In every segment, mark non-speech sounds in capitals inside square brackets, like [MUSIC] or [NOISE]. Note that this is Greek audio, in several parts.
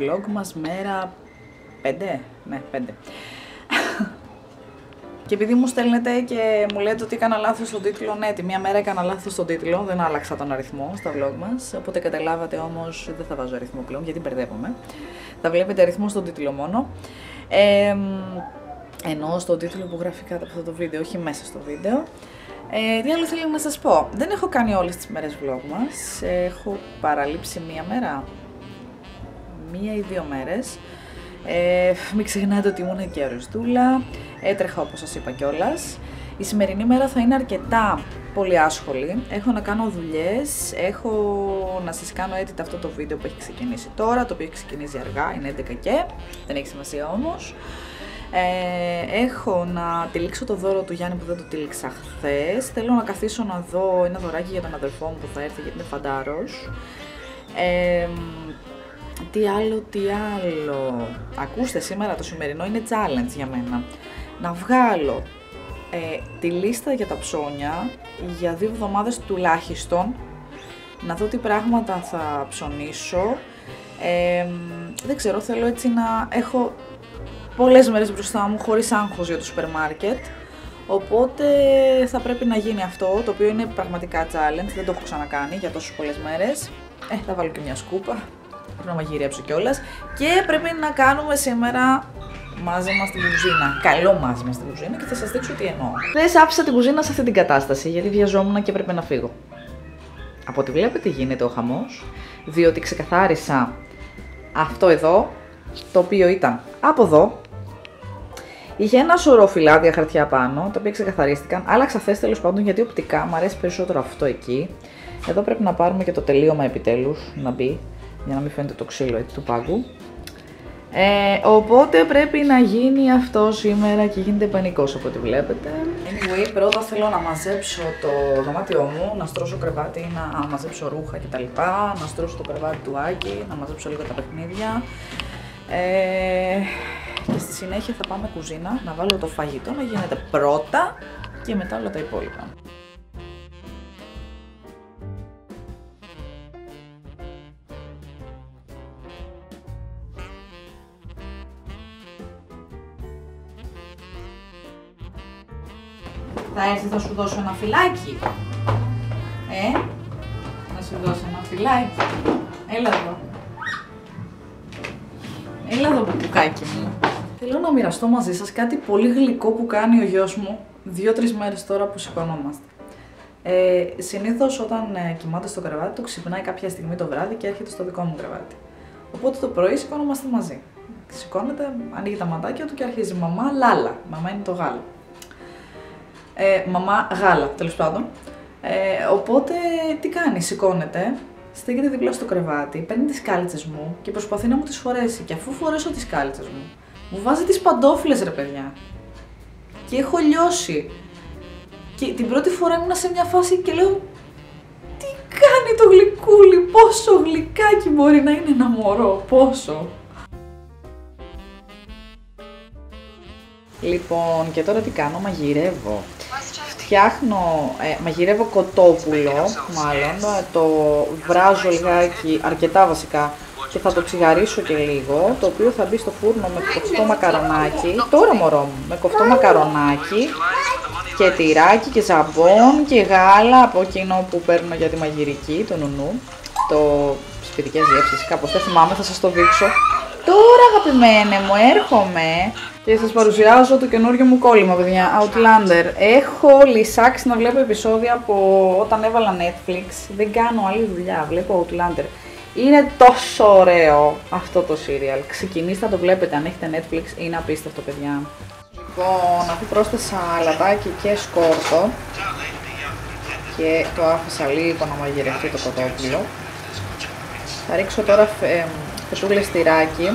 vlog μας μέρα 5, ναι 5. Και επειδή μου στέλνετε και μου λέτε ότι έκανα λάθος στον τίτλο, ναι, τη μία μέρα έκανα λάθος στον τίτλο, δεν άλλαξα τον αριθμό στα vlog μας, οπότε καταλάβατε όμως, δεν θα βάζω αριθμό πλέον γιατί μπερδεύομαι. Θα βλέπετε αριθμό στον τίτλο μόνο. Ε, ενώ στον τίτλο που γράφει κάτω από αυτό το βίντεο, όχι μέσα στο βίντεο. Ε, τι άλλο θέλω να σας πω. Δεν έχω κάνει όλες τις μέρες vlog μας. Έχω παραλείψει μία μέρα. Μία ή δύο μέρες. Ε, μην ξεχνάτε ότι ήμουν και αρρωστούλα. Έτρεχα όπως σας είπα κιόλας. Η σημερινή μέρα θα είναι αρκετά πολύ άσχολη. Έχω να κάνω δουλειές, έχω να σας κάνω edit αυτό το βίντεο που έχει ξεκινήσει τώρα, το οποίο έχει ξεκινήσει αργά, είναι 11 και, δεν έχει σημασία όμως. Ε, έχω να τυλίξω το δώρο του Γιάννη που δεν το τυλίξα χθες. Θέλω να καθίσω να δω ένα δωράκι για τον αδερφό μου που θα έρθει γιατί είναι φαντάρος. Ε, τι άλλο, τι άλλο. Ακούστε, σήμερα το σημερινό είναι challenge για μένα. Να βγάλω ε, τη λίστα για τα ψώνια για δύο εβδομάδες τουλάχιστον. Να δω τι πράγματα θα ψωνίσω. Ε, δεν ξέρω, θέλω έτσι να έχω πολλές μέρες μπροστά μου χωρίς άγχος για το σούπερ μάρκετ. Οπότε θα πρέπει να γίνει αυτό, το οποίο είναι πραγματικά challenge, δεν το έχω ξανακάνει για τόσες πολλές μέρες. Ε, θα βάλω και μια σκούπα, πρέπει να μαγειρέψω κιόλας. Και πρέπει να κάνουμε σήμερα μάζεμα στην κουζίνα. Καλό μάζεμα στην κουζίνα και θα σας δείξω τι εννοώ. Δεν άφησα την κουζίνα σε αυτή την κατάσταση γιατί βιαζόμουν και έπρεπε να φύγω. Από ό,τι βλέπετε γίνεται ο χαμός, διότι ξεκαθάρισα αυτό εδώ, το οποίο ήταν από εδώ, Είχε ένα σωρό φυλάδια χαρτιά πάνω, τα οποία ξεκαθαρίστηκαν. Άλλαξα θέση τέλος πάντων γιατί οπτικά μου αρέσει περισσότερο αυτό εκεί. Εδώ πρέπει να πάρουμε και το τελείωμα επιτέλους να μπει, για να μην φαίνεται το ξύλο έτσι του πάγκου. Ε, οπότε πρέπει να γίνει αυτό σήμερα και γίνεται πανικός από ό,τι βλέπετε. Anyway, πρώτα θέλω να μαζέψω το δωμάτιό μου, να στρώσω κρεβάτι, να μαζέψω ρούχα κτλ. Να στρώσω το κρεβάτι του Άκη, να μαζέψω λίγο τα παιχνίδια. Ε, και στη συνέχεια θα πάμε κουζίνα να βάλω το φαγητό να γίνεται πρώτα και μετά όλα τα υπόλοιπα. Θα έρθει, θα σου δώσω ένα φυλάκι. Ε, θα σου δώσω ένα φυλάκι. Έλα εδώ. Έλα εδώ πουκάκι μου. Θέλω να μοιραστώ μαζί σας κάτι πολύ γλυκό που κάνει ο γιος μου δύο-τρεις μέρες τώρα που σηκωνόμαστε. Ε, Συνήθως όταν ε, κοιμάται στο κρεβάτι του, ξυπνάει κάποια στιγμή το βράδυ και έρχεται στο δικό μου κρεβάτι. Οπότε το πρωί σηκώνομαστε μαζί. Σηκώνεται, ανοίγει τα ματάκια του και αρχίζει μαμά λάλα. Μαμά είναι το γάλα. Ε, μαμά γάλα, τέλος πάντων. Ε, οπότε τι κάνει, σηκώνεται, στέκεται δίπλα στο κρεβάτι, παίρνει τις κάλτσες μου και προσπαθεί να μου τις φορέσει. Και αφού φορέσω τις κάλτσες μου, μου βάζει τις παντόφλε ρε παιδιά. Και έχω λιώσει. Και την πρώτη φορά ήμουν σε μια φάση και λέω Τι κάνει το γλυκούλι, πόσο γλυκάκι μπορεί να είναι ένα μωρό, πόσο. Λοιπόν, και τώρα τι κάνω, μαγειρεύω φτιάχνω, ε, μαγειρεύω κοτόπουλο, μάλλον, ε, το βράζω λιγάκι, αρκετά βασικά, και θα το τσιγαρίσω και λίγο, το οποίο θα μπει στο φούρνο με κοφτό μακαρονάκι, τώρα μωρό μου, με κοφτό μακαρονάκι και τυράκι και ζαμπόν και γάλα από εκείνο που παίρνω για τη μαγειρική, το νουνού, το σπιτικές γεύσεις, κάπως δεν θυμάμαι, θα σας το δείξω. Τώρα αγαπημένε μου, έρχομαι και σας παρουσιάζω το καινούριο μου κόλλημα, παιδιά, Outlander. Έχω λυσάξει να βλέπω επεισόδια από όταν έβαλα Netflix. Δεν κάνω άλλη δουλειά, βλέπω Outlander. Είναι τόσο ωραίο αυτό το serial. Ξεκινήστε να το βλέπετε αν έχετε Netflix, είναι απίστευτο παιδιά. Λοιπόν, αφού πρόσθεσα λατάκι και σκόρτο και το άφησα λίγο να μαγειρευτεί το κοτόπουλο. Θα ρίξω τώρα φετούλες τυράκι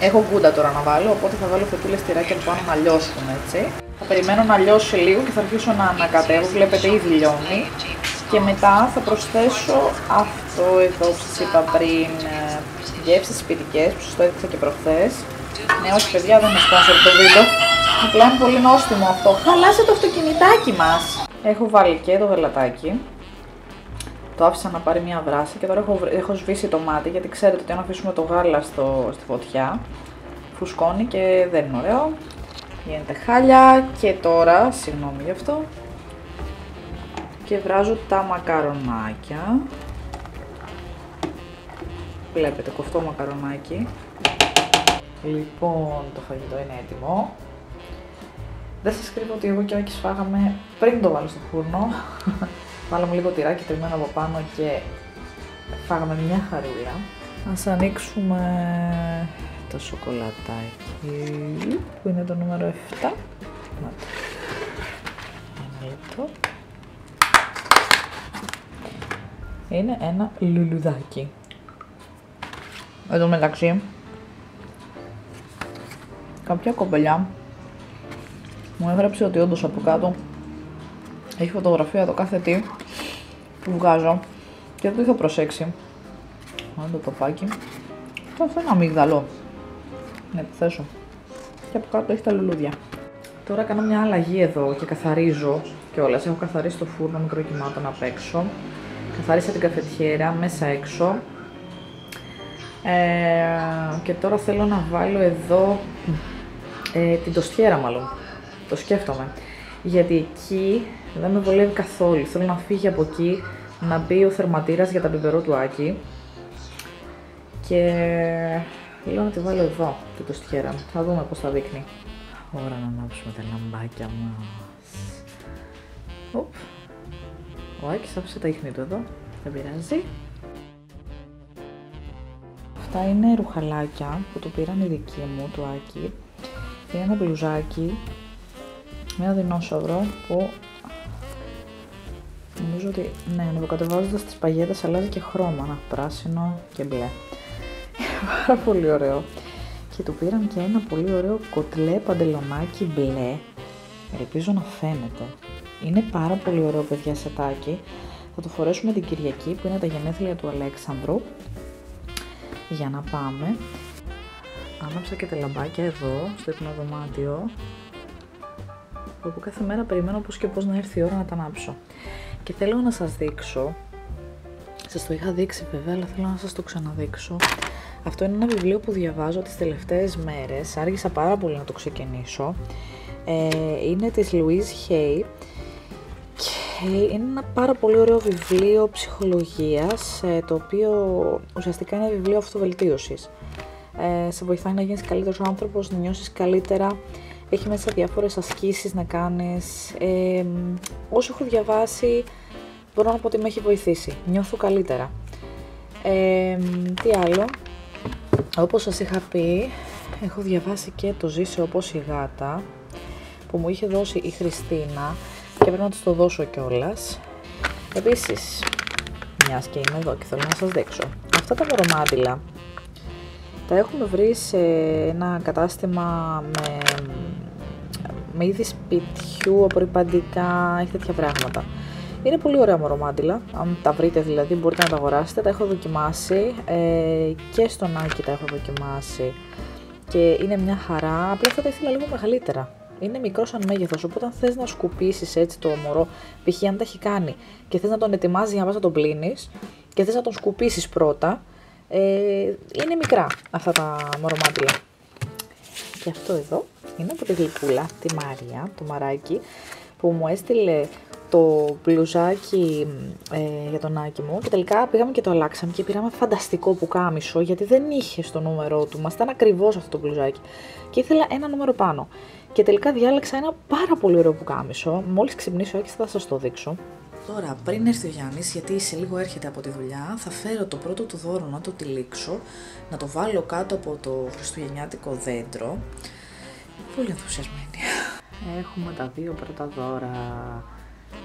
Έχω γκούντα τώρα να βάλω, οπότε θα βάλω φετούλες τυράκια από πάνω να λιώσουν έτσι. Θα περιμένω να λιώσει λίγο και θα αρχίσω να ανακατεύω, βλέπετε ήδη λιώνει. Και μετά θα προσθέσω αυτό εδώ που σας είπα πριν, ε, γεύσεις σπιτικές που σας το έδειξα και προχθές. Ναι, όχι παιδιά, δεν είναι sponsor το βίντεο. Απλά είναι πολύ νόστιμο αυτό. Χαλάσε το αυτοκινητάκι μας. Έχω βάλει και το γαλατάκι. Το άφησα να πάρει μια βράση και τώρα έχω, έχω σβήσει το μάτι γιατί ξέρετε ότι αν αφήσουμε το γάλα στο, στη φωτιά φουσκώνει και δεν είναι ωραίο. Γίνεται χάλια και τώρα, συγγνώμη γι' αυτό, και βράζω τα μακαρονάκια. Βλέπετε, κοφτό μακαρονάκι. Λοιπόν, το φαγητό είναι έτοιμο. Δεν σας κρύβω ότι εγώ και ο Άκης φάγαμε πριν το βάλω στο φούρνο. [LAUGHS] Βάλαμε λίγο τυράκι τριμμένο από πάνω και φάγαμε μια χαρούλα. Ας ανοίξουμε το σοκολατάκι που είναι το νούμερο 7. Ένα λεπτό. Είναι ένα λουλουδάκι. Εδώ μεταξύ κάποια κομπελιά μου έγραψε ότι όντως από κάτω έχει φωτογραφία το κάθε τι που βγάζω και δεν το είχα προσέξει. Αν το τοπάκι. Το αυτό είναι αμύγδαλο. Να επιθέσω. Και από κάτω έχει τα λουλούδια. Τώρα κάνω μια αλλαγή εδώ και καθαρίζω κιόλας. Έχω καθαρίσει το φούρνο μικροκυμάτων απ' έξω. Καθάρισα την καφετιέρα μέσα έξω. Ε, και τώρα θέλω να βάλω εδώ ε, την τοστιέρα μάλλον. Το σκέφτομαι. Γιατί εκεί δεν με βολεύει καθόλου. Θέλω να φύγει από εκεί, να μπει ο θερματήρας για τα μπιμπερό του Άκη. Και λέω να τη βάλω εδώ, την τοστιέρα. Θα δούμε πώς θα δείχνει. Ώρα να ανάψουμε τα λαμπάκια μας. Οπ. Ο Άκης άφησε τα ίχνη του εδώ, δεν πειράζει. Αυτά είναι ρουχαλάκια που το πήραν οι δικοί μου, του Άκη. Είναι ένα μπλουζάκι με ένα δεινόσαυρο που νομίζω ότι ναι, ανεβοκατεβάζοντας τις παγίδες αλλάζει και χρώμα, να πράσινο και μπλε. Είναι [LAUGHS] πάρα πολύ ωραίο. Και του πήραν και ένα πολύ ωραίο κοτλέ παντελονάκι μπλε. Ελπίζω να φαίνεται. Είναι πάρα πολύ ωραίο παιδιά σετάκι. Θα το φορέσουμε την Κυριακή που είναι τα γενέθλια του Αλέξανδρου. Για να πάμε. Άναψα και τα λαμπάκια εδώ, στο υπνοδωμάτιο. Όπου κάθε μέρα περιμένω πώς και πώς να έρθει η ώρα να τα ανάψω. Και θέλω να σας δείξω, σας το είχα δείξει βέβαια, αλλά θέλω να σας το ξαναδείξω. Αυτό είναι ένα βιβλίο που διαβάζω τις τελευταίες μέρες, άργησα πάρα πολύ να το ξεκινήσω. Ε, είναι της Louise Hay και είναι ένα πάρα πολύ ωραίο βιβλίο ψυχολογίας, ε, το οποίο ουσιαστικά είναι βιβλίο αυτοβελτίωσης. Ε, σε βοηθάει να γίνεις καλύτερος άνθρωπος, να νιώσεις καλύτερα, έχει μέσα διάφορες ασκήσεις να κάνεις. Ε, όσο έχω διαβάσει, μπορώ να πω ότι με έχει βοηθήσει. Νιώθω καλύτερα. Ε, τι άλλο, όπως σας είχα πει, έχω διαβάσει και το «Ζήσε όπως η γάτα» που μου είχε δώσει η Χριστίνα και πρέπει να της το δώσω κιόλας. Επίσης, μιας και είμαι εδώ και θέλω να σας δείξω. Αυτά τα μορομάντιλα τα έχουμε βρει σε ένα κατάστημα με, με είδη σπιτιού, απορριπαντικά, έχει τέτοια πράγματα. Είναι πολύ ωραία μορομάντιλα, αν τα βρείτε δηλαδή μπορείτε να τα αγοράσετε, τα έχω δοκιμάσει ε, και στον Άκη τα έχω δοκιμάσει και είναι μια χαρά, απλά θα τα ήθελα λίγο μεγαλύτερα. Είναι μικρός σαν μέγεθος, οπότε αν θες να σκουπίσεις έτσι το μωρό, π.χ. αν τα έχει κάνει και θες να τον ετοιμάζει για να πας να τον πλύνεις και θες να τον σκουπίσεις πρώτα, ε, είναι μικρά αυτά τα μορομάντιλα. Και αυτό εδώ είναι από τη γλυκούλα, τη Μάρια, το μαράκι, που μου έστειλε το μπλουζάκι ε, για τον Άκη μου και τελικά πήγαμε και το αλλάξαμε και πήραμε φανταστικό πουκάμισο γιατί δεν είχε στο νούμερό του, μας ήταν ακριβώς αυτό το μπλουζάκι. Και ήθελα ένα νούμερο πάνω. Και τελικά διάλεξα ένα πάρα πολύ ωραίο πουκάμισο, μόλις ξυπνήσω ο θα σας το δείξω Τώρα, πριν έρθει ο Γιάννης, γιατί σε λίγο έρχεται από τη δουλειά, θα φέρω το πρώτο του δώρο να το τυλίξω, να το βάλω κάτω από το χριστουγεννιάτικο δέντρο. Πολύ ενθουσιασμένη. Έχουμε τα δύο πρώτα δώρα.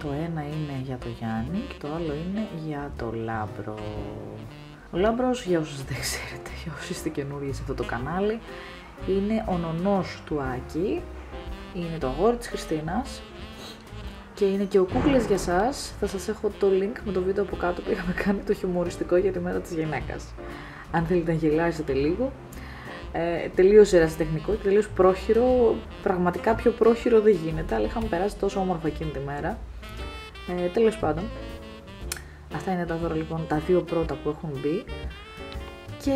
Το ένα είναι για το Γιάννη και το άλλο είναι για το Λάμπρο. Ο Λάμπρος, για όσους δεν ξέρετε, [LAUGHS] για όσοι είστε καινούργιοι σε αυτό το κανάλι, είναι ο νονός του Άκη, είναι το αγόρι της Χριστίνας, και είναι και ο κούκλες για σας. Θα σας έχω το link με το βίντεο από κάτω που είχαμε κάνει το χιουμοριστικό για τη μέρα της γυναίκας. Αν θέλετε να γελάσετε λίγο. Ε, τελείως ερασιτεχνικό και τελείως πρόχειρο. Πραγματικά πιο πρόχειρο δεν γίνεται, αλλά είχαμε περάσει τόσο όμορφα εκείνη τη μέρα. Ε, τέλος πάντων. Αυτά είναι τα δώρα λοιπόν, τα δύο πρώτα που έχουν μπει και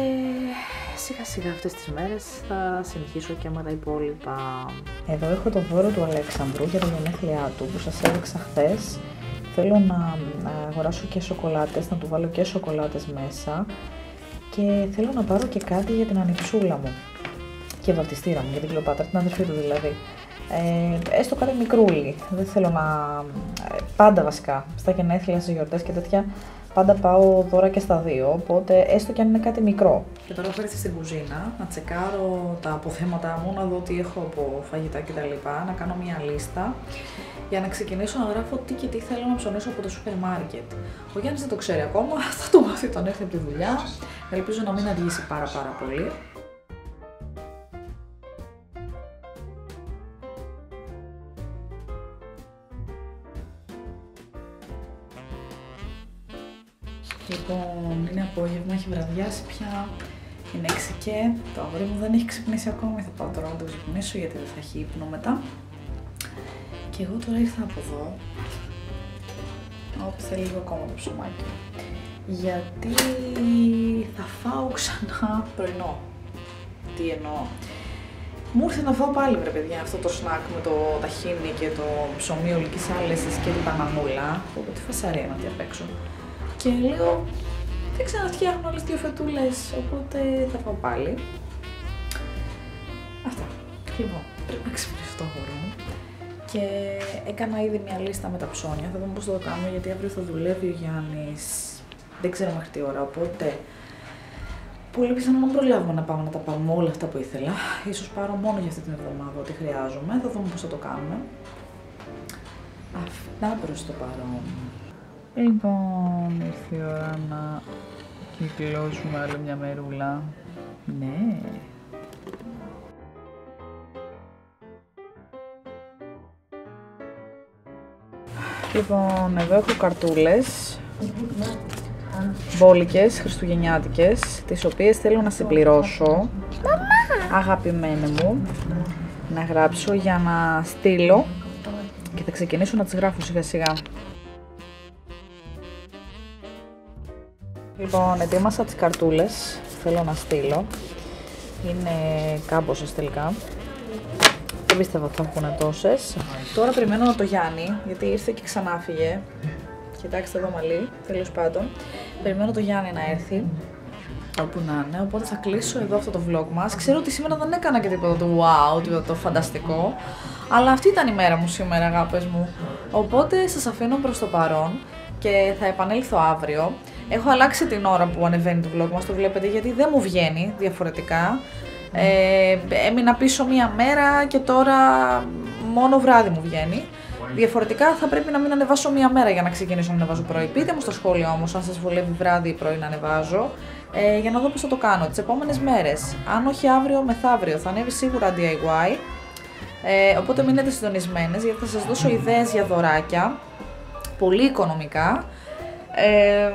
σιγά σιγά αυτές τις μέρες θα συνεχίσω και με τα υπόλοιπα. Εδώ έχω το δώρο του Αλέξανδρου για τα γενέθλιά του που σας έδειξα χθες. Θέλω να, αγοράσω και σοκολάτες, να του βάλω και σοκολάτες μέσα και θέλω να πάρω και κάτι για την ανιψούλα μου και βαπτιστήρα μου, για την Κλοπάτρα, την αδερφή του δηλαδή. Ε, έστω κάτι μικρούλι. Δεν θέλω να. Ε, πάντα βασικά. Στα γενέθλια, στις γιορτές και τέτοια, πάντα πάω δώρα και στα δύο. Οπότε έστω και αν είναι κάτι μικρό. Και τώρα έχω έρθει στην κουζίνα να τσεκάρω τα αποθέματα μου, να δω τι έχω από φαγητά κτλ. Να κάνω μια λίστα για να ξεκινήσω να γράφω τι και τι θέλω να ψωνίσω από το σούπερ μάρκετ. Ο Γιάννης δεν το ξέρει ακόμα, [LAUGHS] θα το μάθει όταν έρθει από τη δουλειά. Ελπίζω να μην αργήσει πάρα πάρα πολύ. Λοιπόν, είναι απόγευμα, έχει βραδιάσει πια. Είναι 6 και το αγόρι μου δεν έχει ξυπνήσει ακόμα. Θα πάω τώρα να το ξυπνήσω γιατί δεν θα έχει ύπνο μετά. Και εγώ τώρα ήρθα από εδώ. Όπου θέλει λίγο ακόμα το ψωμάκι. Γιατί θα φάω ξανά πρωινό. Τι εννοώ. Μου ήρθε να φάω πάλι βρε παιδιά αυτό το σνακ με το ταχίνι και το ψωμί ολικής άλεσης και την πανανούλα. Οπότε τι φασαρία να τι απ' έξω. Και λέω, δεν ξαναφτιάχνω άλλες δύο φετούλες, οπότε θα πάω πάλι. Αυτά. Λοιπόν, πρέπει να ξυπνήσω το αγόρι μου. Και έκανα ήδη μια λίστα με τα ψώνια, θα δούμε πώς θα το κάνω, γιατί αύριο θα δουλεύει ο Γιάννης, δεν ξέρω μέχρι τι ώρα, οπότε πολύ πιθανό να προλάβουμε να πάμε να τα πάρουμε όλα αυτά που ήθελα. Ίσως πάρω μόνο για αυτή την εβδομάδα ό,τι χρειάζομαι, θα δούμε πώς θα το κάνουμε. Αυτά προς το παρόν. Λοιπόν, ήρθε η ώρα να κυκλώσουμε άλλη μια μερούλα. Ναι. Λοιπόν, εδώ έχω καρτούλες μπόλικες, χριστουγεννιάτικες, τις οποίες θέλω να συμπληρώσω. Αγαπημένοι μου, να γράψω για να στείλω και θα ξεκινήσω να τις γράφω σιγά σιγά. Λοιπόν, ετοίμασα τις καρτούλες, θέλω να στείλω. Είναι κάμποσες τελικά. Δεν πίστευα ότι θα έχουν τόσες. Τώρα περιμένω το Γιάννη, γιατί ήρθε και ξανά φύγε. Κοιτάξτε εδώ μαλλί, τέλος πάντων. Περιμένω το Γιάννη να έρθει, όπου να είναι, οπότε θα κλείσω εδώ αυτό το vlog μας. Ξέρω ότι σήμερα δεν έκανα και τίποτα το wow, τίποτα το φανταστικό, αλλά αυτή ήταν η μέρα μου σήμερα, αγάπες μου. Οπότε σας αφήνω προς το παρόν και θα επανέλθω αύριο. Έχω αλλάξει την ώρα που ανεβαίνει το vlog μας, το βλέπετε, γιατί δεν μου βγαίνει διαφορετικά. Ε, έμεινα πίσω μία μέρα και τώρα μόνο βράδυ μου βγαίνει. Διαφορετικά θα πρέπει να μην ανεβάσω μία μέρα για να ξεκινήσω να ανεβάζω πρωί. Πείτε μου στα σχόλια όμως αν σας βολεύει βράδυ ή πρωί να ανεβάζω ε, για να δω πώς θα το κάνω τις επόμενες μέρες. Αν όχι αύριο, μεθαύριο θα ανέβει σίγουρα DIY. Ε, οπότε μείνετε συντονισμένες γιατί θα σας δώσω ιδέες για δωράκια, πολύ οικονομικά. Ε,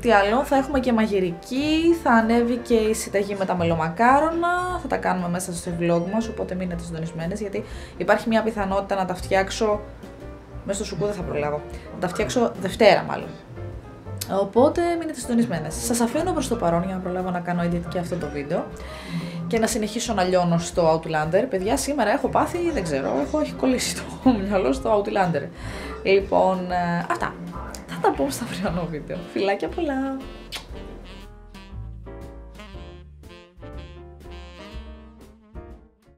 τι άλλο, θα έχουμε και μαγειρική, θα ανέβει και η συνταγή με τα μελομακάρονα, θα τα κάνουμε μέσα στο vlog μας, οπότε μείνετε συντονισμένες γιατί υπάρχει μια πιθανότητα να τα φτιάξω, μέσα στο σουκού δεν θα προλάβω, να τα φτιάξω Δευτέρα μάλλον. Οπότε μείνετε συντονισμένες. Σας αφήνω προς το παρόν για να προλάβω να κάνω edit και αυτό το βίντεο και να συνεχίσω να λιώνω στο Outlander. Παιδιά, σήμερα έχω πάθει, δεν ξέρω, έχω έχει κολλήσει το [LAUGHS] μυαλό στο Outlander. Λοιπόν, ε, αυτά. Θα τα πω στο αυριανό βίντεο. Φιλάκια πολλά!